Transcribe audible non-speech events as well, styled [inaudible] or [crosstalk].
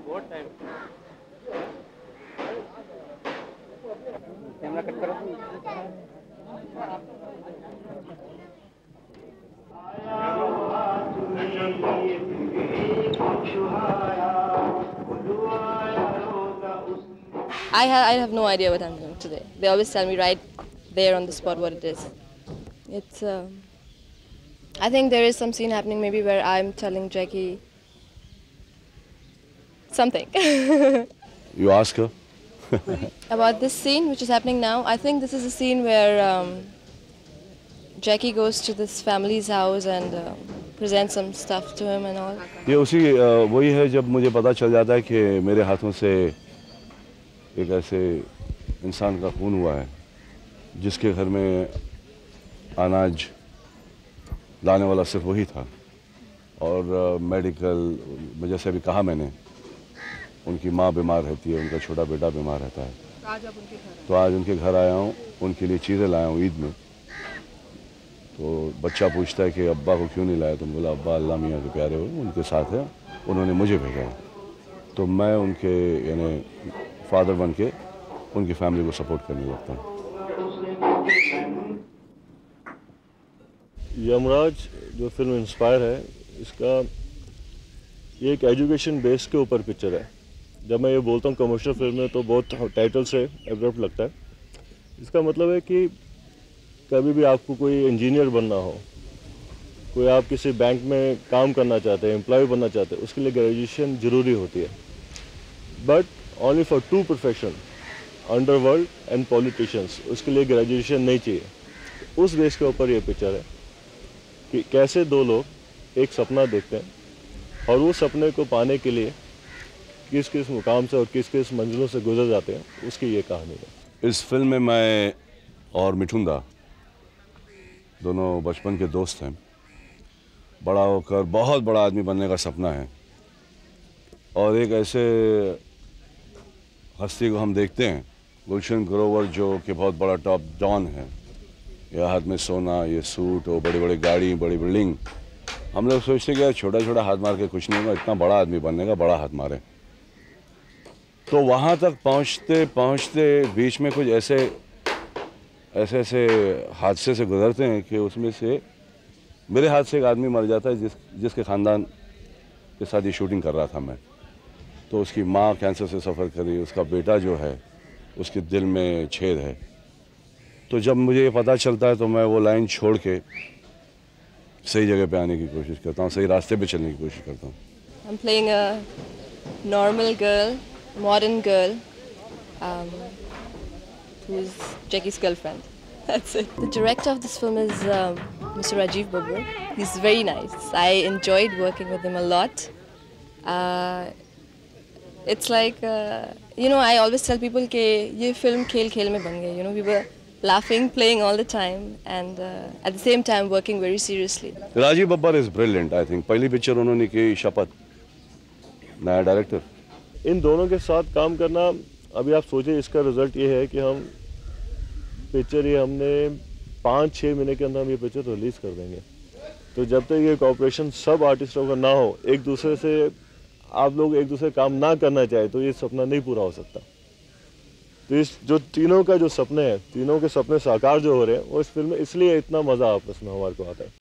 बहुत time camera cut करो I, ha- I have no idea what I'm doing today. They always tell me right there on the spot what it is. It's. Um, I think there is some scene happening maybe where I'm telling Jackie something You ask her. about this scene which is happening now. I think this is a scene where um, Jackie goes to this family's house and um presents some stuff to him and all. ये उसी वही है जब मुझे पता चल जाता है कि मेरे हाथों से एक ऐसे इंसान का खून हुआ है जिसके घर में अनाज लाने वाला सिर्फ़ वही था और अ, मेडिकल जैसे अभी कहा मैंने उनकी माँ बीमार रहती है उनका छोटा बेटा बीमार रहता है। तो आज उनके घर आया हूँ उनके लिए चीज़ें लाया हूँ ईद में। तो बच्चा पूछता है कि अब्बा को क्यों नहीं लाया तुम बोला अब्बा अल्लाह मियाँ के प्यारे हो उनके साथ है उन्होंने मुझे भेजा है। तो मैं उनके यानी फादर बन के उनकी फैमिली को सपोर्ट करने लगता हूँ। यमराज जो फ़िल्म इंस्पायर है इसका ये एक एजुकेशन बेस के ऊपर पिक्चर है। जब मैं ये बोलता हूँ कमर्शियल फ़िल्म में तो बहुत टाइटल से एब्रप्ट लगता है। इसका मतलब है कि कभी भी आपको कोई इंजीनियर बनना हो, कोई आप किसी बैंक में काम करना चाहते हैं एम्प्लॉय बनना चाहते हैं, उसके लिए ग्रेजुएशन ज़रूरी होती है। But only for two profession underworld and politicians उसके लिए ग्रेजुएशन नहीं चाहिए। उस बेस के ऊपर ये पिक्चर है कि कैसे दो लोग एक सपना देखते हैं, और उस सपने को पाने के लिए किस किस मुकाम से और किस किस मंजिलों से गुजर जाते हैं, उसकी ये कहानी है। इस फ़िल्म में मैं और मिठुंदा, दोनों बचपन के दोस्त हैं। बड़ा होकर बहुत बड़ा आदमी बनने का सपना है। और एक ऐसे हस्ती को हम देखते हैं, गुलशन ग्रोवर, जो कि बहुत बड़ा टॉप डॉन है। या हाथ में सोना, ये सूट और बड़ी बड़ी गाड़ी, बड़ी बिल्डिंग। हम लोग सोचते कि यार छोटा छोटा हाथ मार के कुछ नहीं होगा, इतना बड़ा आदमी बनने का बड़ा हाथ मारे। तो वहाँ तक पहुँचते पहुँचते बीच में कुछ ऐसे ऐसे ऐसे हादसे से गुजरते हैं कि उसमें से मेरे हाथ से एक आदमी मर जाता है जिस जिसके ख़ानदान के साथ ये शूटिंग कर रहा था मैं। तो उसकी माँ कैंसर से सफ़र कर उसका बेटा जो है उसके दिल में छेद है। तो जब मुझे ये पता चलता है तो मैं वो लाइन छोड़ के सही जगह पे आने की कोशिश करता हूँ सही रास्ते पे चलने की कोशिश करता हूँ। Normal girl, modern girl um, who's Jackie's girlfriend. [laughs] That's it. The director of this film is um, Mr. Rajiv Babur. He's very nice. I enjoyed working with him a lot. Uh, it's like, uh, you know, I always tell people that this film khel khel mein ban. You know, we were laughing, playing all the time, and uh, at the same time working very seriously. Rajiv Babbar is brilliant, I think. First picture unhone ki Shapat, naya director. इन दोनों के साथ काम करना, अभी आप सोचें इसका रिज़ल्ट ये है कि हम पिक्चर ये हमने पाँच छः महीने के अंदर हम ये पिक्चर रिलीज़ कर देंगे। तो जब तक ये कॉपरेशन सब आर्टिस्टों का ना हो, एक दूसरे से आप लोग एक दूसरे काम ना करना चाहे तो ये सपना नहीं पूरा हो सकता। तो इस जो तीनों का जो सपने हैं, तीनों के सपने साकार जो हो रहे हैं, वो इस फ़िल्म में इसलिए इतना मज़ा आपस में हमारे को आता है।